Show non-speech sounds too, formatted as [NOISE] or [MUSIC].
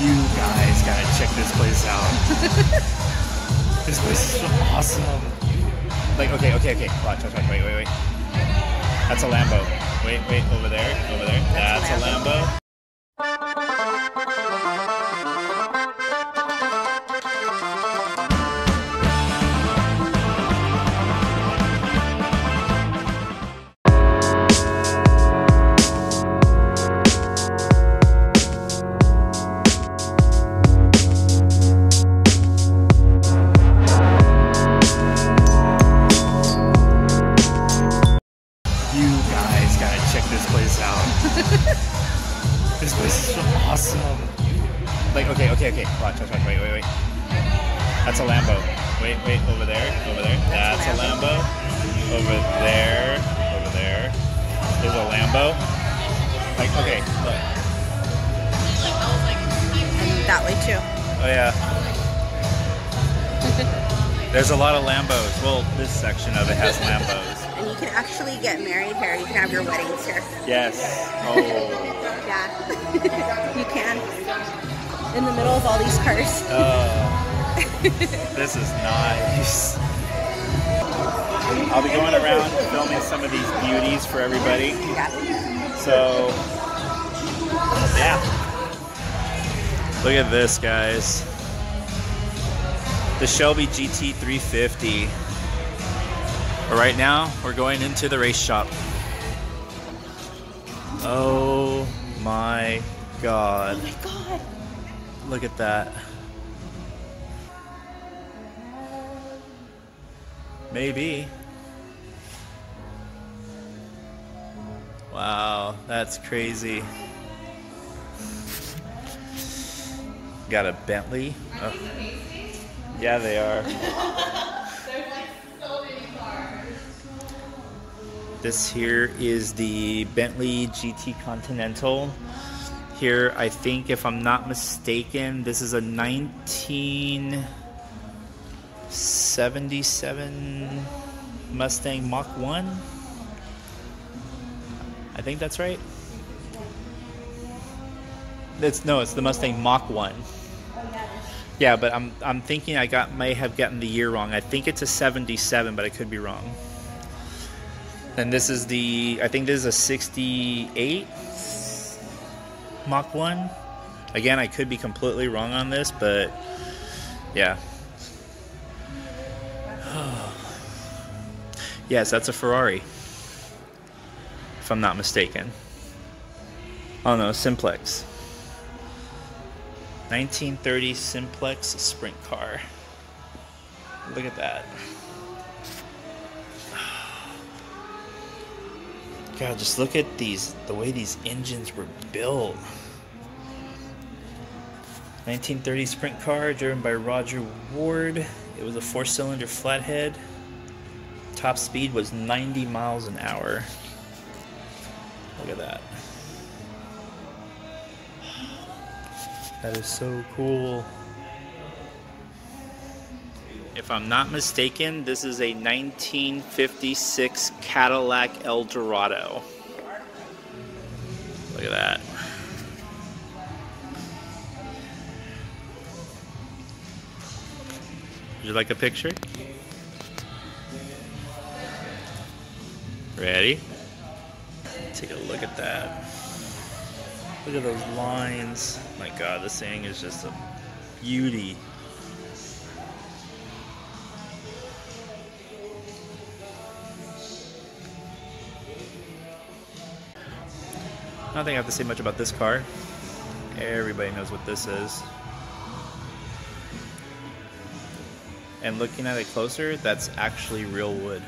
You guys gotta check this place out. [LAUGHS] this place is so awesome. Like, okay, okay, okay. Watch, watch, watch. Wait, wait, wait. That's a Lambo. Wait, wait, over there, over there. That's, a Lambo. You Like, okay, okay, okay. Watch, watch, watch. Wait, wait, wait. That's a Lambo. Wait, wait, over there, over there. That's, a Lambo. Over there, over there. There's a Lambo. Like, okay, look. And that way too. Oh yeah. [LAUGHS] There's a lot of Lambos. Well, this section of it has [LAUGHS] Lambos. And you can actually get married here. You can have your weddings here. Yes. [LAUGHS] Oh. Yeah. you can. In the middle of all these cars. [LAUGHS] Oh, this is nice. I'll be going around filming some of these beauties for everybody. Yeah. So, yeah. Look at this, guys. The Shelby GT350. But right now, we're going into the race shop. Oh my god. Oh my god. Look at that. Maybe. Wow, that's crazy. Got a Bentley. Oh. Yeah, they are. [LAUGHS] This here is the Bentley GT Continental. Here, I think, if I'm not mistaken, this is a 1977 Mustang Mach 1. I think that's right. It's no, it's the Mustang Mach 1. Yeah, but I'm I'm thinking I got may have gotten the year wrong. I think it's a 77, but I could be wrong. And this is the I think this is a 68 Mach 1. Again, I could be completely wrong on this, but yeah. [SIGHS] yes, that's a Ferrari. If I'm not mistaken. Oh no, Simplex. 1930 Simplex sprint car. Look at that. God, just look at these, the way these engines were built. 1930 sprint car driven by Rodger Ward. It was a four cylinder flathead. Top speed was 90 miles an hour. Look at that. That is so cool. If I'm not mistaken, this is a 1956 Cadillac Eldorado. Look at that. Would you like a picture? Ready? Take a look at that. Look at those lines. My god, this thing is just a beauty. Don't think I have to say much about this car. Everybody knows what this is. And looking at it closer, that's actually real wood.